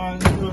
One, two.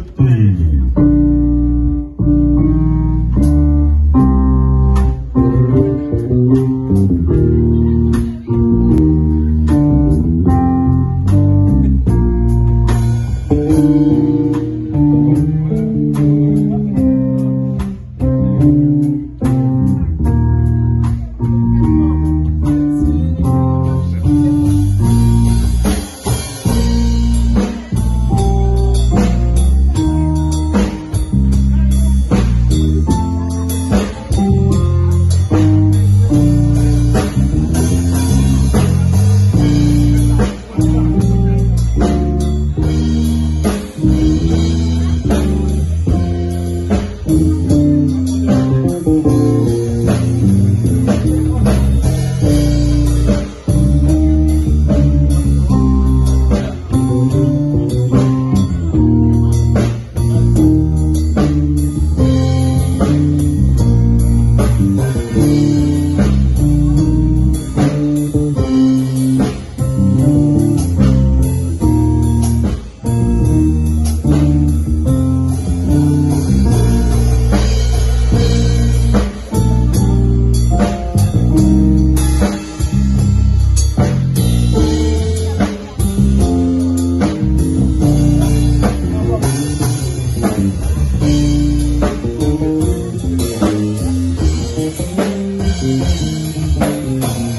Thank you.